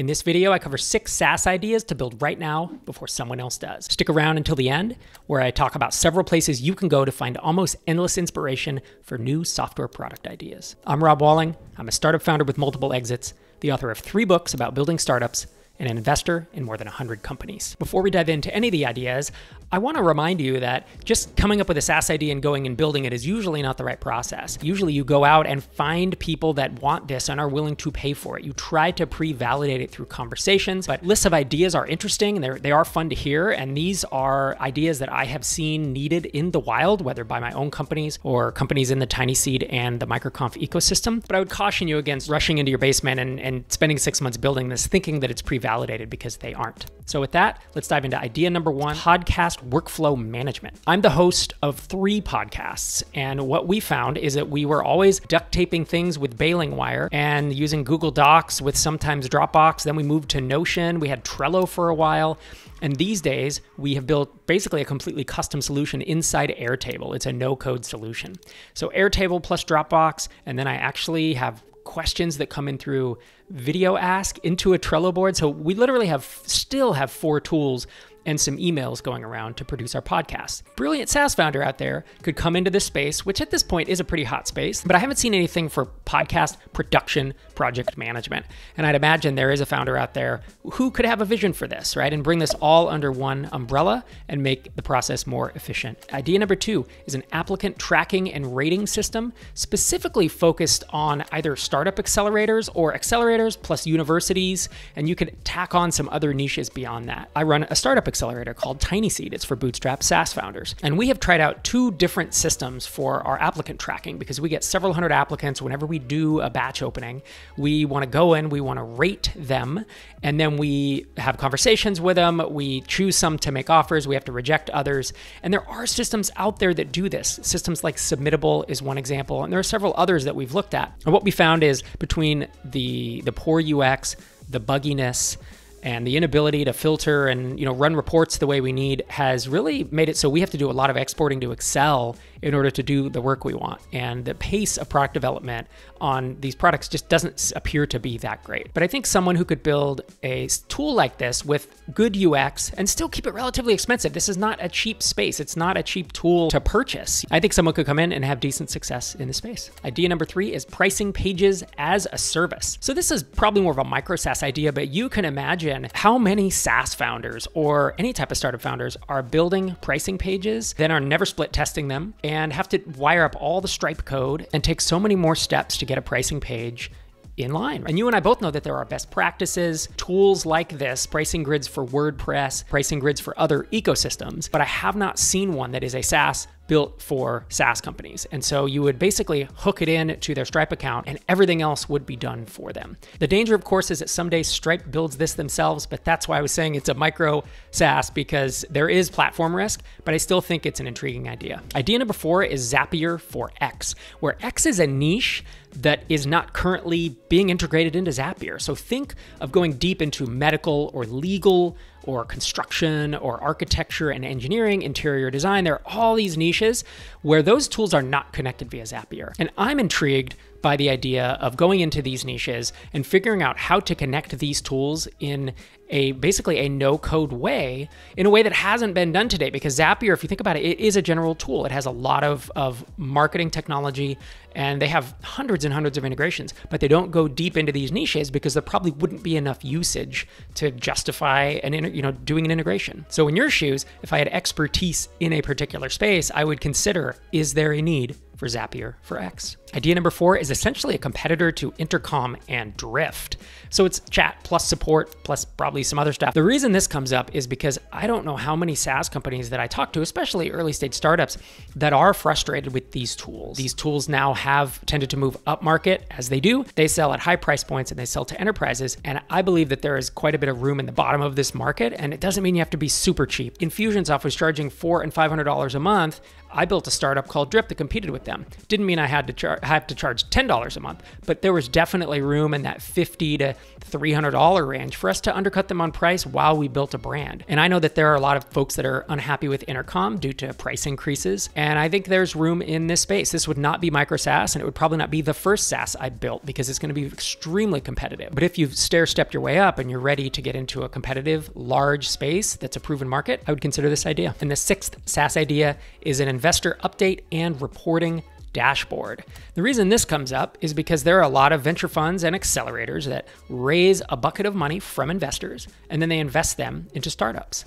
In this video, I cover six SaaS ideas to build right now before someone else does. Stick around until the end, where I talk about several places you can go to find almost endless inspiration for new software product ideas. I'm Rob Walling. I'm a startup founder with multiple exits, the author of three books about building startups and an investor in more than 100 companies. Before we dive into any of the ideas, I want to remind you that just coming up with a SaaS idea and going and building it is usually not the right process. Usually you go out and find people that want this and are willing to pay for it. You try to pre-validate it through conversations, but lists of ideas are interesting and they're, they are fun to hear. And these are ideas that I have seen needed in the wild, whether by my own companies or companies in the TinySeed and the MicroConf ecosystem. But I would caution you against rushing into your basement and, and spending six months building this thinking that it's pre-validated because they aren't. So with that, let's dive into idea number one, podcast workflow management. I'm the host of three podcasts, and what we found is that we were always duct taping things with baling wire and using Google Docs with sometimes Dropbox. Then we moved to Notion. We had Trello for a while. And these days, we have built basically a completely custom solution inside Airtable. It's a no code solution. So, Airtable plus Dropbox, and then I actually have questions that come in through VideoAsk into a Trello board. So we literally have still have four tools and some emails going around to produce our podcast. Brilliant SaaS founder out there could come into this space, which at this point is a pretty hot space, but I haven't seen anything for podcast production project management. And I'd imagine there is a founder out there who could have a vision for this, right? And bring this all under one umbrella and make the process more efficient. Idea number two is an applicant tracking and rating system specifically focused on either startup accelerators or accelerators plus universities. And you could tack on some other niches beyond that. I run a startup accelerator called TinySeed. It's for bootstrap SaaS founders. And we have tried out two different systems for our applicant tracking because we get several hundred applicants whenever we do a batch opening. We want to go in, we want to rate them, and then we have conversations with them. We choose some to make offers, we have to reject others. And there are systems out there that do this. Systems like Submittable is one example, and there are several others that we've looked at. And what we found is between the the poor UX, the bugginess, and the inability to filter and you know run reports the way we need has really made it so we have to do a lot of exporting to Excel in order to do the work we want. And the pace of product development on these products just doesn't appear to be that great. But I think someone who could build a tool like this with good UX and still keep it relatively expensive. This is not a cheap space. It's not a cheap tool to purchase. I think someone could come in and have decent success in the space. Idea number three is pricing pages as a service. So this is probably more of a micro SaaS idea, but you can imagine how many SaaS founders or any type of startup founders are building pricing pages, then are never split testing them and have to wire up all the Stripe code and take so many more steps to get a pricing page in line. And you and I both know that there are best practices, tools like this, pricing grids for WordPress, pricing grids for other ecosystems, but I have not seen one that is a SaaS built for SaaS companies. And so you would basically hook it in to their Stripe account and everything else would be done for them. The danger, of course, is that someday Stripe builds this themselves, but that's why I was saying it's a micro SaaS because there is platform risk, but I still think it's an intriguing idea. Idea number four is Zapier for X, where X is a niche that is not currently being integrated into Zapier. So think of going deep into medical or legal or construction or architecture and engineering, interior design. There are all these niches where those tools are not connected via Zapier. And I'm intrigued by the idea of going into these niches and figuring out how to connect these tools in a basically a no code way in a way that hasn't been done today. Because Zapier if you think about it it is a general tool. It has a lot of of marketing technology and they have hundreds and hundreds of integrations but they don't go deep into these niches because there probably wouldn't be enough usage to justify an you know doing an integration. So in your shoes if I had expertise in a particular space I would consider is there a need for Zapier for X. Idea number four is essentially a competitor to Intercom and Drift. So it's chat plus support plus probably some other stuff. The reason this comes up is because I don't know how many SaaS companies that I talk to, especially early stage startups, that are frustrated with these tools. These tools now have tended to move up market as they do. They sell at high price points and they sell to enterprises. And I believe that there is quite a bit of room in the bottom of this market. And it doesn't mean you have to be super cheap. Infusionsoft was charging four and $500 a month. I built a startup called Drip that competed with them. Didn't mean I had to char- have to charge $10 a month, but there was definitely room in that 50 to $300 range for us to undercut them on price while we built a brand. And I know that there are a lot of folks that are unhappy with Intercom due to price increases, and I think there's room in this space. This would not be micro SaaS, and it would probably not be the first SaaS I built because it's going to be extremely competitive. But if you've stair stepped your way up and you're ready to get into a competitive, large space that's a proven market, I would consider this idea. And the sixth SaaS idea is an investor update and reporting dashboard. The reason this comes up is because there are a lot of venture funds and accelerators that raise a bucket of money from investors and then they invest them into startups.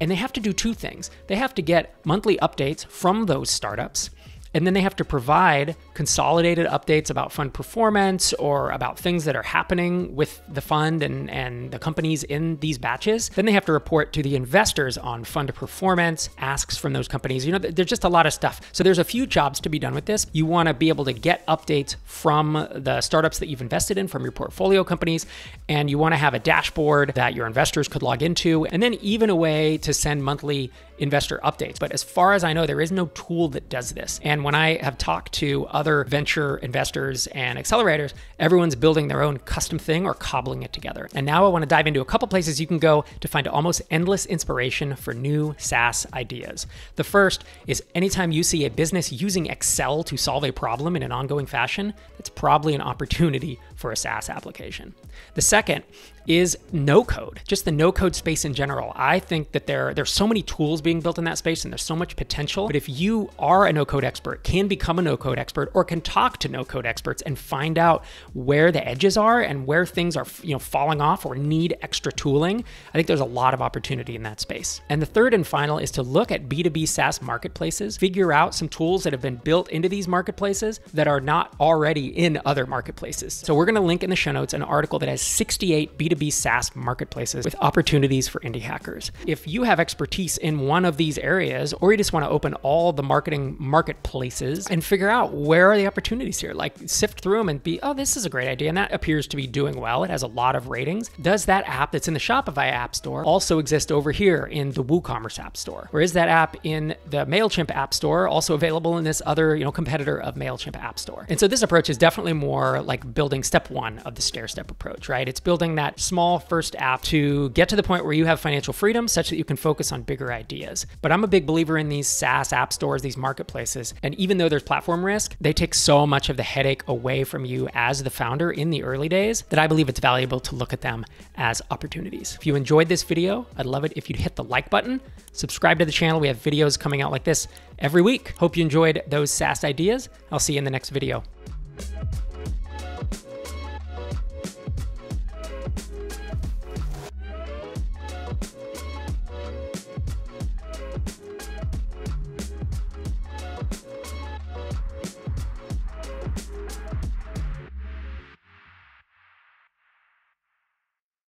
And they have to do two things. They have to get monthly updates from those startups and then they have to provide consolidated updates about fund performance or about things that are happening with the fund and, and the companies in these batches. Then they have to report to the investors on fund performance, asks from those companies. You know, there's just a lot of stuff. So there's a few jobs to be done with this. You want to be able to get updates from the startups that you've invested in, from your portfolio companies, and you want to have a dashboard that your investors could log into, and then even a way to send monthly investor updates. But as far as I know, there is no tool that does this. And when I have talked to other venture investors and accelerators, everyone's building their own custom thing or cobbling it together. And now I want to dive into a couple places you can go to find almost endless inspiration for new SaaS ideas. The first is anytime you see a business using Excel to solve a problem in an ongoing fashion, that's probably an opportunity for a SaaS application. The second is no code, just the no code space in general. I think that there there's so many tools being built in that space and there's so much potential. But if you are a no code expert, can become a no code expert or can talk to no code experts and find out where the edges are and where things are, you know, falling off or need extra tooling, I think there's a lot of opportunity in that space. And the third and final is to look at B2B SaaS marketplaces, figure out some tools that have been built into these marketplaces that are not already in other marketplaces. So we're going to link in the show notes an article that has 68 B2B B2B SaaS marketplaces with opportunities for indie hackers. If you have expertise in one of these areas, or you just want to open all the marketing marketplaces and figure out where are the opportunities here, like sift through them and be, oh, this is a great idea. And that appears to be doing well. It has a lot of ratings. Does that app that's in the Shopify app store also exist over here in the WooCommerce app store? Or is that app in the MailChimp app store also available in this other, you know, competitor of MailChimp app store? And so this approach is definitely more like building step one of the stair step approach, right? It's building that small first app to get to the point where you have financial freedom such that you can focus on bigger ideas. But I'm a big believer in these SaaS app stores, these marketplaces. And even though there's platform risk, they take so much of the headache away from you as the founder in the early days that I believe it's valuable to look at them as opportunities. If you enjoyed this video, I'd love it if you'd hit the like button, subscribe to the channel. We have videos coming out like this every week. Hope you enjoyed those SaaS ideas. I'll see you in the next video.